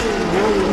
Música